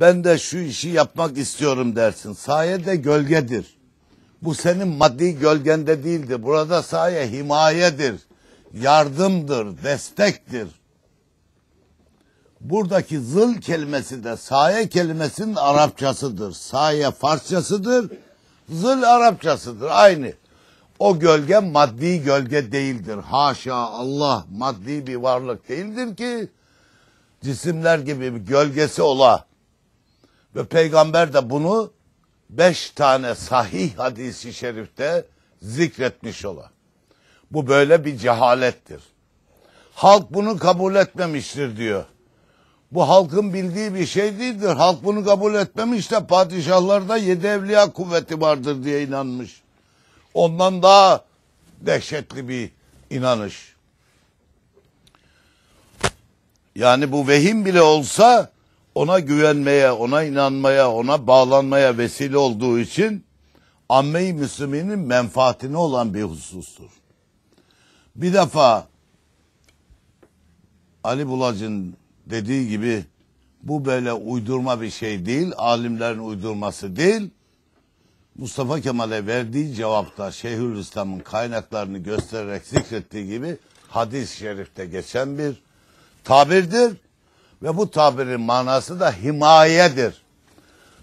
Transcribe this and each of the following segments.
ben de şu işi yapmak istiyorum dersin. Saye de gölgedir. Bu senin maddi gölgende değildir. Burada saye himayedir, yardımdır, destektir. Buradaki zıl kelimesi de saye kelimesinin Arapçasıdır. Saye Farsçasıdır, zıl Arapçasıdır. Aynı. O gölge maddi gölge değildir. Haşa Allah maddi bir varlık değildir ki cisimler gibi bir gölgesi ola. Ve peygamber de bunu beş tane sahih hadisi şerifte zikretmiş ola. Bu böyle bir cehalettir. Halk bunu kabul etmemiştir diyor. Bu halkın bildiği bir şey değildir. Halk bunu kabul etmemiş de padişahlarda yedi evliya kuvveti vardır diye inanmış. Ondan daha dehşetli bir inanış. Yani bu vehim bile olsa ona güvenmeye, ona inanmaya, ona bağlanmaya vesile olduğu için amme-i Müslüminin menfaatine olan bir husustur. Bir defa Ali Bulac'ın dediği gibi bu böyle uydurma bir şey değil, alimlerin uydurması değil. Mustafa Kemal'e verdiği cevapta Şeyhülislam'ın kaynaklarını göstererek zikrettiği gibi hadis-i şerifte geçen bir tabirdir. Ve bu tabirin manası da himayedir.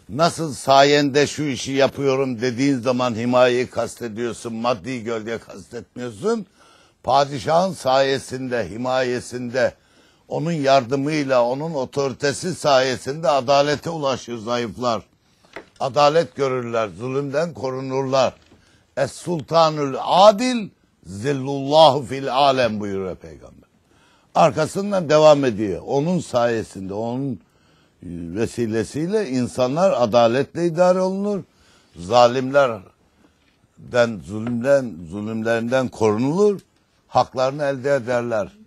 Nasıl sayende şu işi yapıyorum dediğin zaman himayeyi kastediyorsun, maddi gölge kastetmiyorsun. Padişahın sayesinde, himayesinde, onun yardımıyla, onun otoritesi sayesinde adalete ulaşır zayıflar. Adalet görürler, zulümden korunurlar. Es sultanul adil zillullahu fil alem buyuruyor peygamber. Arkasından devam ediyor. Onun sayesinde, onun vesilesiyle insanlar adaletle idare olunur. Zalimlerden, zulümden, zulümlerinden korunulur. Haklarını elde ederler.